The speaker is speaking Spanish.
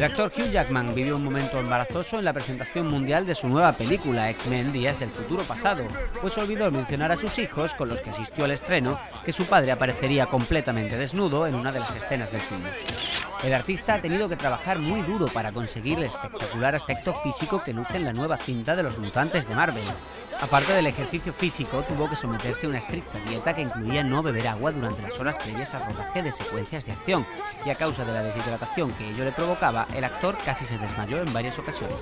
El actor Hugh Jackman vivió un momento embarazoso en la presentación mundial de su nueva película X-Men Días del Futuro Pasado, pues olvidó mencionar a sus hijos, con los que asistió al estreno, que su padre aparecería completamente desnudo en una de las escenas del filme. El artista ha tenido que trabajar muy duro para conseguir el espectacular aspecto físico que luce en la nueva cinta de los mutantes de Marvel. Aparte del ejercicio físico, tuvo que someterse a una estricta dieta que incluía no beber agua durante las horas previas al rodaje de secuencias de acción, y a causa de la deshidratación que ello le provocaba, el actor casi se desmayó en varias ocasiones.